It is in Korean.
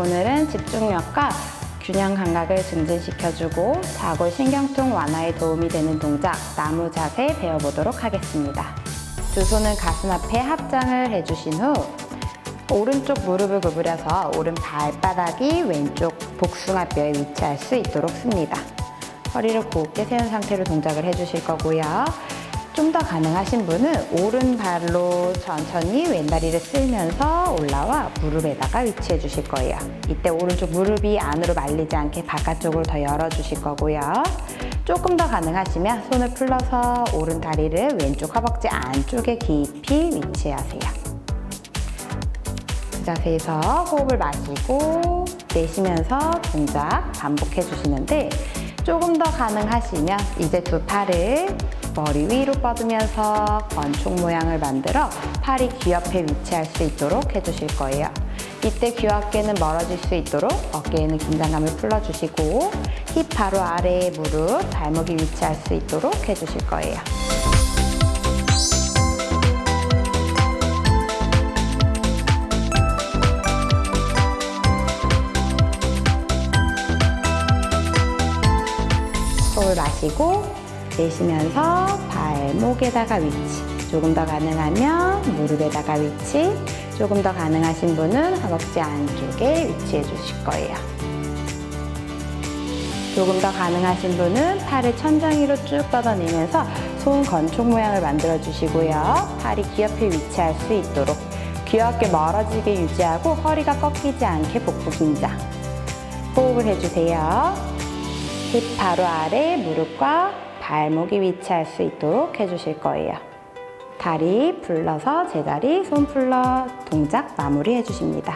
오늘은 집중력과 균형 감각을 증진시켜주고 좌골 신경통 완화에 도움이 되는 동작 나무 자세 배워보도록 하겠습니다. 두 손은 가슴 앞에 합장을 해주신 후 오른쪽 무릎을 구부려서 오른 발바닥이 왼쪽 복숭아뼈에 위치할 수 있도록 씁니다. 허리를 곱게 세운 상태로 동작을 해주실 거고요. 좀 더 가능하신 분은 오른 발로 천천히 왼다리를 쓸면서 올라와 무릎에다가 위치해 주실 거예요. 이때 오른쪽 무릎이 안으로 말리지 않게 바깥쪽으로 더 열어주실 거고요. 조금 더 가능하시면 손을 풀러서 오른 다리를 왼쪽 허벅지 안쪽에 깊이 위치하세요. 그 자세에서 호흡을 마시고 내쉬면서 동작 반복해 주시는데 조금 더 가능하시면 이제 두 팔을 머리 위로 뻗으면서 권총 모양을 만들어 팔이 귀 옆에 위치할 수 있도록 해주실 거예요. 이때 귀 어깨는 멀어질 수 있도록 어깨에는 긴장감을 풀어주시고 힙 바로 아래에 무릎, 발목이 위치할 수 있도록 해주실 거예요. 호흡을 마시고 내쉬면서 발목에다가 위치. 조금 더 가능하면 무릎에다가 위치. 조금 더 가능하신 분은 허벅지 안쪽에 위치해 주실 거예요. 조금 더 가능하신 분은 팔을 천장 위로 쭉 뻗어내면서 손 건총 모양을 만들어 주시고요. 팔이 귀 옆에 위치할 수 있도록 귀 어깨 멀어지게 유지하고 허리가 꺾이지 않게 복부 긴장 호흡을 해주세요 힙 바로 아래 무릎과 발목이 위치할 수 있도록 해주실 거예요. 다리 풀러서 제자리 손 풀러 동작 마무리 해주십니다.